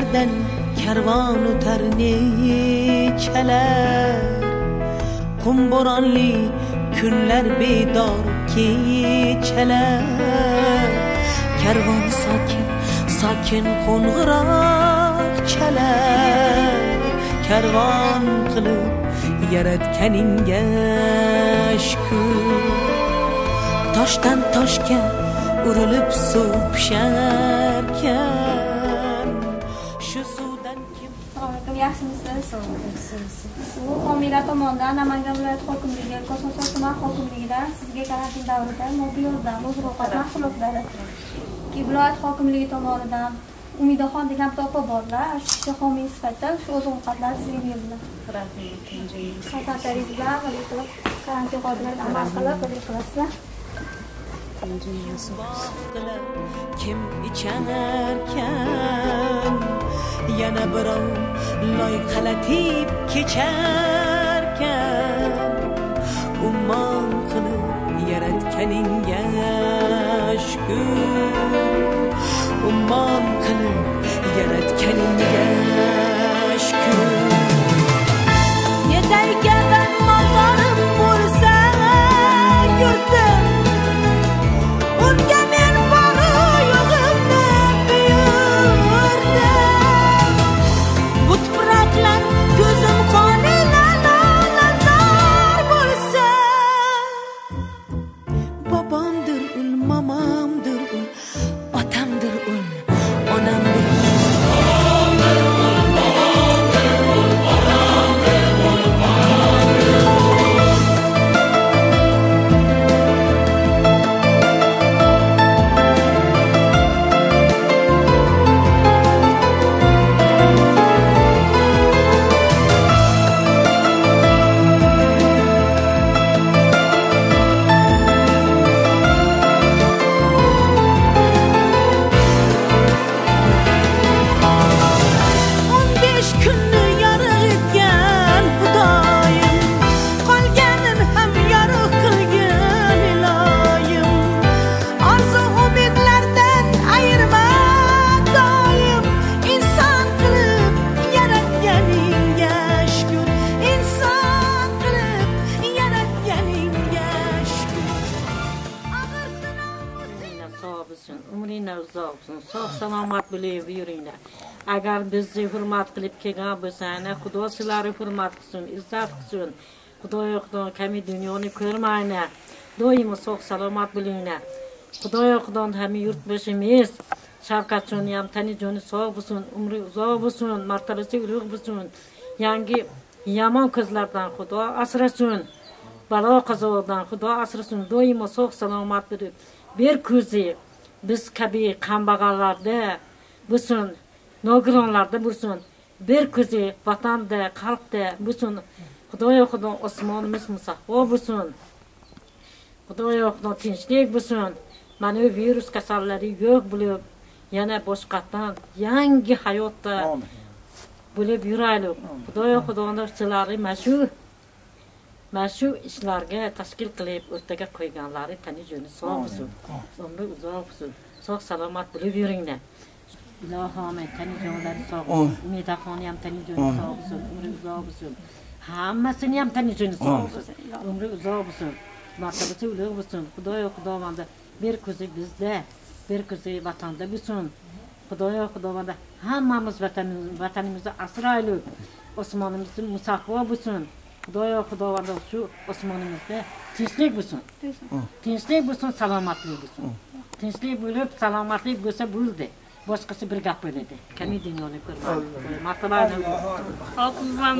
yerden kervan öter neçeler Kum boranlı günler bedar keçeler Kervan sakin sakin qo'ng'iroq chalar Kervan qilib yaratganingga shukur toshdan toshga urilib suv pisharkan shu suvdan kim? Alaykum yaxshimisiz bu homiylar tomonidan namangan viloyati hokimligi kosonsoy tuman hokimligidan sizga karantin davrida moddiy yordam oziq ovqat mahsulotlari viloyat hokimligi tomonidan umidaxon degan topa borlar shu homiy sifatida shu oziq ovqatlar sizga beriladi farzandlaringiz bilan birga qilib karantin qoidalariga amal qilib birga qilasizlar. Kim icharkan yana birov loyqalatib kecharkan ummon qilib yaratganingga shukur ummon qilib yaratganingga umringlar uzoq bo'lsin, sog' salomat bo'lib yuringlar. Agar bizni hurmat qilib kelgan bo'lsanglar, Xudo sizlarni hurmat qilsin, izzat qilsin. Xudoyo Xudo kami dunyoni ko'rmanglar Doimo sog' salomat bo'linglar. Xudoyo Xudo hami yurtboshimiz Shavkatjoni ham tani joni sog' bo'lsin, umri uzoq bo'lsin, martabasi ulug' bo'lsin. Yangi yomon ko'zlardan Xudo asrasin. balo qazodan xudo asrasin doimo sog' salomat bo'lib ber ko'zi biz kabi kambag'allarda bo'lsin nogironlarda bo'lsin ber ko'zi vatanda xalqda bo'lsin xudoyo xudo osmonimiz musaffo bo'lsin. Xudoyo xudo tinchlik bo'lsin. Mana bu virus kasallari yo'q bo'lib yana boshqatdan yangi hayotda bo'lib yuraylik. Xudoyo xudoni sizlarni mana shu mana shu ishlarga tashkil qilib o'rtaga qo'yganlari tani joni sog' bo'lsin. Umri uzoq bo'lsin. Sog' salomat bo'lib yuringlar. İlohim tani jonlari sog' bo'lsin. Umidaxoni ham tani joni sog' bo'lsin. Umri uzoq bo'lsin. Hammasini ham tani joni sog' bo'lsin. Umri uzoq bo'lsin. Martabasi ulug' bo'lsin. Xudoyo xudovanda ber ko'zi bizda ber ko'zi vatanda bo'lsin. Xudoyo xudovanda hammamiz vatanimiz- vatanimizni asraylik. Osmonimiz musaffo bo'lsin xudoyo xudovanda shu osmonimizda tinchlik bo'lsin tinchlik bo'lsin salomatlik bo'lsin tinchlik bo'lib salomatlik bo'lsa bo'ldi boshqasi bir gap bo'ladi kami dunyoni ko'rmaydi martabani hokimim ham